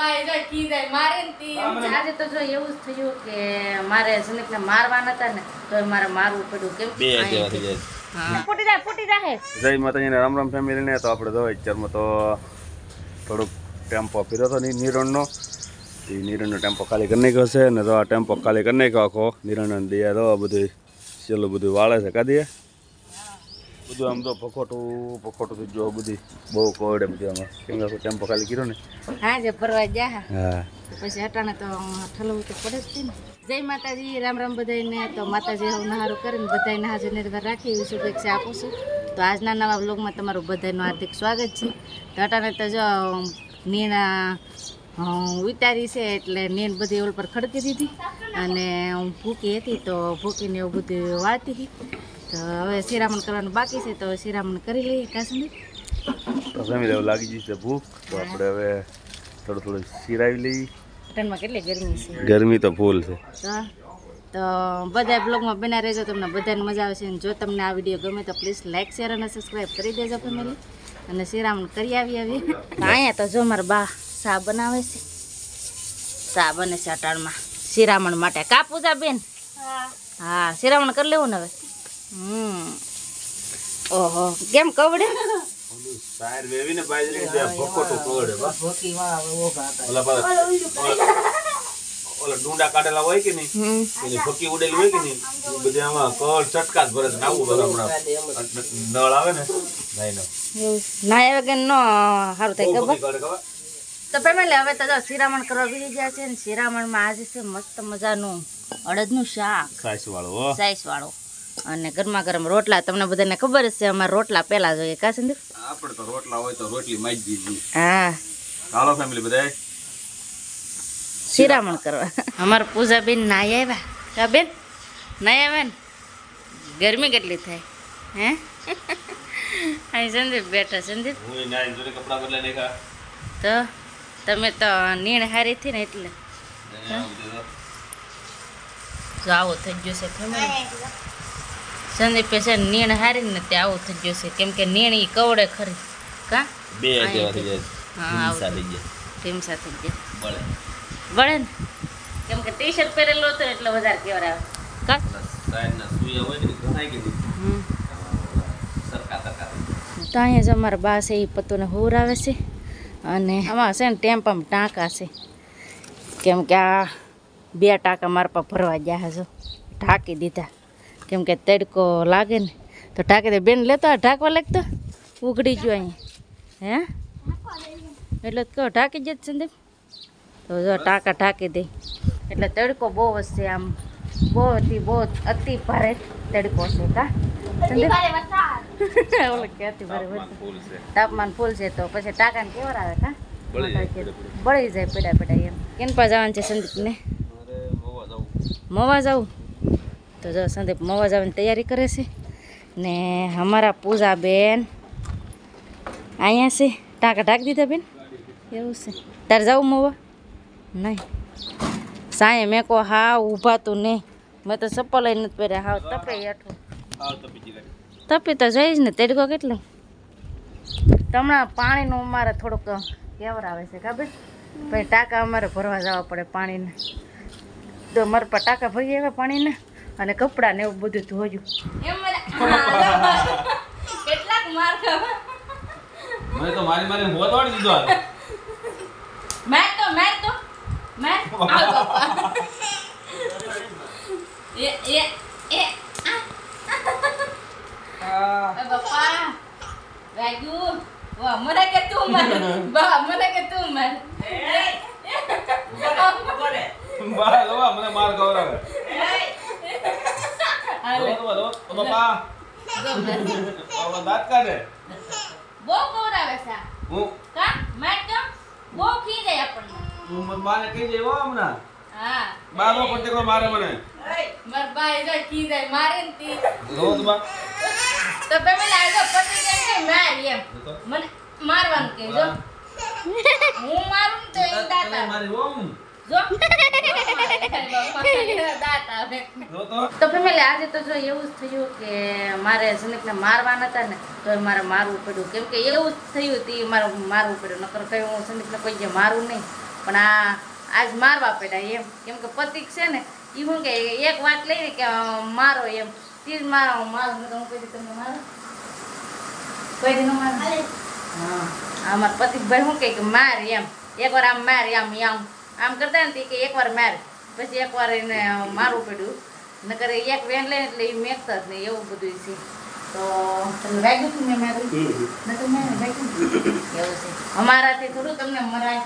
બાઈ જો કીધા મારે તી આજે તો જો એવું જ થયું કે મારે સંદીપને મારવાના હતા ને તો મારે મારવું પડ્યું. કેમ બે જેવા થઈ જાય ફૂટી જાય ફૂટી જાય. જય માતાજીને રામ રામ ફેમિલી ને તો આપણે જો અત્યારમાં તો થોડુંક ટેમ્પો ફેર્યો હતો ની- નિરણનો. એ નિરણનો ટેમ્પો ખાલી કરી નાખ્યો છે ને તો આ ટેમ્પો ખાલી કરી નાખ્યો આખો નિરણ દે તો આ બધું છેલ્લું બધું વાળે છે કાઢીએ. બધું આમ તો પખોટું પખોટું થઈ ગયો બધી બહુ કોડે બધું આમાં. કેમ કે ટેમ્પો ખાલી કર્યો ને. હા જે ફરવા જા હા. પછી હટાણે તો ઠલવું તો પડે જ ને જય માતાજી રામ રામ બધાને તો માતાજી હું નહારું કરીને બધાને હાજર નિર્ભર રાખી શુભેચ્છા આપું છું. તો આજના નવા બ્લોગમાં તમારું બધાનું હાર્દિક સ્વાગત છે. તો હટાણે તો જો નીના ઉતારી છે એટલે નીન બધી ઓલ પર ખડકી દીધી. અને હું ભૂકી હતી તો ભૂકીને એવું બધું વાળતી હતી. તો હવે શિરામણ કરવાનું બાકી છે તો શિરામણ કરી લઈએ કાસુંદી તો ફેમિલી હવે લાગી ગઈ છે ભૂખ તો આપણે હવે થોડું થોડું સિરાવી લઈએ. હટાણમાં કેટલી ગરમી છે? ગરમી તો ફૂલ છે. તો તો બધા બ્લોગમાં બના રહેજો તમને બધાને મજા આવશે. અને જો તમને આ વીડિયો ગમે તો પ્લીઝ લાઇક શેર અને સબસ્ક્રાઈબ કરી દેજો ફેમિલી. અને શિરામણ કરી આવી આવી. અહીંયા તો જો મારા બા સા બનાવે છે. સા બને છે અટાણમાં. શિરામણ માટે. કા પૂજા બેન હા શિરામણ કરી લેવું ને હવે? હમ. ઓહો. કેમ કવડે? સાર વેવીને બાજરી દે ભકોટું કોડે બસ. ઓલા પર ઓલા ડુંડા કાઢેલા હોય કે નહીં? એની ફકી ઉડેલી હોય કે નહીં? એ આમાં કળ ચટકા જ ભરે છે ને હમણાં. નળ આવે ને? નહીં નો એવું ના આવે કે નો સારું થાય ખબર? તો ફેમિલી હવે તો શિરામણ કરવા બીજી ગયા છે ને શિરામણમાં આજે છે મસ્ત મજાનું અડદનું શાક. સાઈસ વાળો સાઈસ વાળો અને ગરમા ગરમ રોટલા તમને બધાને ખબર છે અમારે રોટલા પહેલા જોઈએ. કા સંદીપ આપણે તો રોટલા હોય તો રોટલી માજી દીધી હા. હાલો ફેમિલી બધાય. શિરામણ કરવા. અમાર પૂજાબેન નાઈ આવ્યા. કા બેન? નાઈ આવ્યા ને? ગરમી કેટલી થાય? હે? અહીં સંદીપ બેઠા. સંદીપ? હું એ નાઈને જોડે કપડાં બદલાઈ નાખ્યા. તો તમે તો નીણ હારી થી ને એટલે. બધું. જો આવું થઈ ગયું છે ફેમિલી. સંદીપે છે ને નીણ હારીને ને તે આવું થઈ ગયું છે. કેમ કે નીણ ઈ કવડે ખરી. કા? બે જેવા થઈ જાય હા. થઈ જાય ટીમ સાથે ગયા. બળે વળે ને. કેમ કે ટી શર્ટ પહેરેલો હતો એટલે વધારે કેવર આવે. કા? સાઈડના સુયા હોય ને એ ગઈ હમ. સરકા સરકા તો અહીંયા જ અમારા બા છે એ પત્તુને હોરાવે છે. અને આમાં છે ને ટેમ્પામાં ટાંકા છે. કેમ કે આ બે ટાંકા મારા પા ભરવા ગયા છો. ઢાંકી દીધા. કેમ કે તડકો લાગે ને તો ઢાંકી દે બેન લેતો ઢાંકવા લાગતો? ઉઘડી ગયો અહીંયા હે? એટલે તો કહો ઢાંકી જ સંદીપ તો જો ટાંકા ઢાંકી દે. એટલે તડકો બહુ જ છે આમ. બહુ અતિ બહુ અતિ ભારે તડકો છે કા? સંદીપ તાપમાન ફૂલ છે. તો પછી ટાંકાને કેવર આવે કા? બળી જાય પડે પડે. એમ. કેન પર જવાનું છે સંદીપને? અરે મોવા જાવું. મવા જવું? તો જો સંદીપ મવા જવાની તૈયારી કરે છે ને અમારા પૂજા બેન અહીંયા છે. ટાંકા ઢાંકી દીધા બેન? એવું છે. તારે જવું મવા? નહીં. સાંય મેં કહો હા ઊભા તું નહીં. મેં તો ચપ્પલ નથી પહેર્યા. હાવ તપે હેઠું. આવ તો જઈ જ તપી તો જઈશ ને. તડકો કેટલો? હમણાં પાણીનું અમારે થોડુંક કેવર આવે છે ખબર પછી ટાંકા અમારે ભરવા જવા પડે પાણીને. તો મારે પર ટાંકા ભરી આવ્યા પાણીને. અને કપડાં ને એવું બધું ધોયું. કેટલાક માર મને તો મારી મારી હોત વાળી દીધો મેં તો મેં તો. મેં એ એ એ આ. બાપા વાગ્યુ વાહ મને કે તું મર. બા મને કે તું મર. બા મને માર ગવરાવે હાલે. તો મર. આવા દાંત કાઢે બહુ કવરાવે છે. હું? કા? મેં તો બહુ ખી જાય આપણને. હું મત માને કહી દેવો હો હમણાં. હા. બા પણ મારે મને. મર ભાઈ જો ખી જાય મારે ને તી જોવો તો બા. તો પેમેન્ટ આગળ પતિ જાય ને માર એમ. મને મારવાનું કે જો હું મારું તો એ દાંત. મારી ઓમ તો ફેમિલી આજે તો જો એવું જ થયું કે મારે સંદીપને મારવાના હતા ને તો મારે મારવું પડ્યું. કેમ કે એવું જ થયું તે મારે મારવું પડ્યું. નકર કઈ હું સંદીપને કોઈ મારું નહીં. પણ આ આજ મારવા પડ્યા એમ. કેમ કે પતિક છે ને એ શું કે એક વાત લઈને કે મારો એમ. તે જ મારો મારો નતો હું કહી તમને મારો? કોઈ દી મારો? હા. અમાર પતિકભાઈ શું કહે કે માર એમ. એકવાર આમ માર આમ આમ. આમ કરતા ને તે કે એકવાર માર પછી એકવાર એને મારવું પડ્યું. નકર એક વેન લઈને એટલે એ મેકતા જ નહીં એવું બધું છે. તો તમે વાગ્યું હતું મેં મારું? નકર મેં વાગ્યું એવું છે. અમારાથી થોડું તમને મરાય.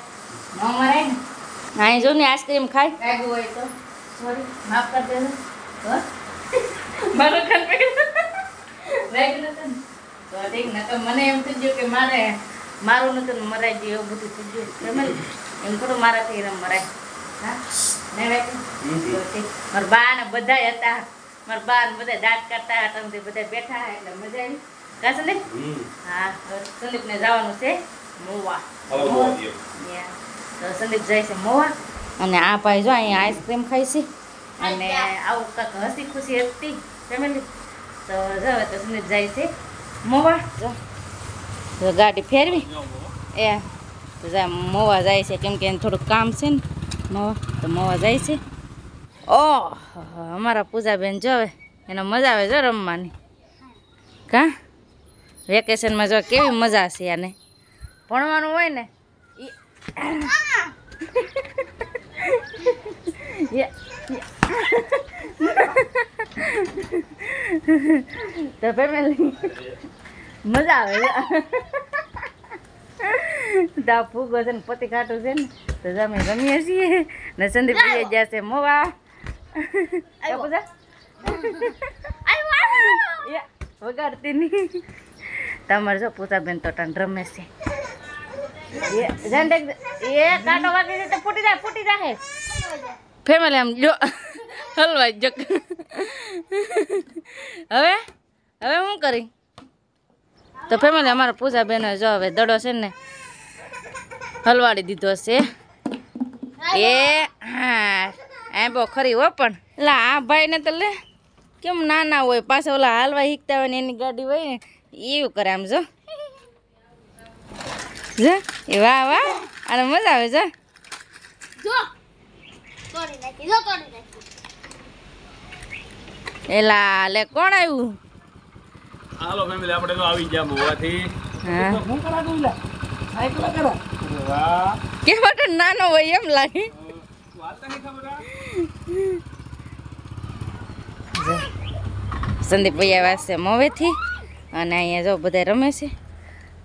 ન મરાય ને? અહીં જો ને આઈસ્ક્રીમ ખાય. વાગ્યું હોય તો. સોરી માફ કરી દેજો. મારો પકડ્યું. વાગ્યું નતું ને? તો ઠીક નકર મને એમ થઈ ગયું કે મારે મારું નતું ને મરાઈ ગયું એવું બધું થઈ ગયું. એમ થોડું મારાથી મરાય હા. મારા બા ને બધા હતા. મારા બા ને બધા દાંત કરતા હતા બધા બેઠા એટલે મજા આવી. કા સંદીપ? હા સંદીપ ને જવાનું છે મોવા. તો સંદીપ જાય છે મોવા. અને આ ભાઈ જો અહીંયા આઈસ્ક્રીમ ખાઈશી છે. અને આવું કાંક હસી ખુશી હતી. ફેમિલી? તો જો હવે તો સંદીપ જાય છે મોવા. જો. તો ગાડી ફેરવી. એ જાય મોવા જાય છે, કેમ કે એને થોડુંક કામ છે ને, મોવા, તો મોવા જાય છે. ઓહ, અમારા પૂજાબેન જો હવે, એને મજા આવે જો રમવાની. કા? વેકેશનમાં જો કેવી મજા છે આને. ભણવાનું હોય ને તો ફેમિલી મજા આવે છે. આ ફૂગો છે ને પતિ કાઢું છે ને તો અમે રમીએ છીએ. ને સંદીપ જઈ જશે મોવા. વગાડતી નહીં. તમારે જો પૂજાબેન તો તને રમે છે. એ જાન દેખ એ કાંટો વાગી જાય તો ફૂટી જાય ફૂટી જાય. ફેમિલી આમ જો હલવાઈ જક હવે હવે શું કરી? તો ફેમિલી અમારા પૂજા બેનો જો હવે દડો છે ને હલવાડી દીધો છે. એ હા એ બહુ ખરી હો પણ. લા આ ભાઈને તો લે કેમ નાના હોય પાછા ઓલા હાલવા શીખતા હોય ને એની ગાડી હોય ને એવું કરે આમ જો. જો એ વાહ વાહ અને મજા આવે જો. જો તોડી નાખી જો તોડી નાખી. એલા લે કોણ આવ્યું? હાલો ફેમિલી આપણે તો આવી ગયા મોવાથી હા. વાહ કે તો નાનો હોય એમ લાગે? સંદીપ ભાઈ વાસે મોવેથી અને અહીંયા જો બધા રમે છે.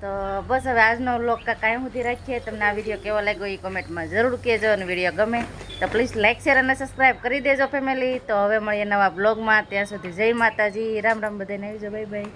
તો બસ હવે આજનો વ્લોગ કાંઈ સુધી રાખીએ. તમને આ વીડિયો કેવો લાગ્યો એ કોમેન્ટમાં જરૂર કહેજો અને વીડિયો ગમે તો પ્લીઝ લાઇક શેર અને સબસ્ક્રાઈબ કરી દેજો ફેમિલી તો હવે મળીએ નવા બ્લોગમાં ત્યાં સુધી જય માતાજી. રામ રામ બધાને. આવજો બાય બાય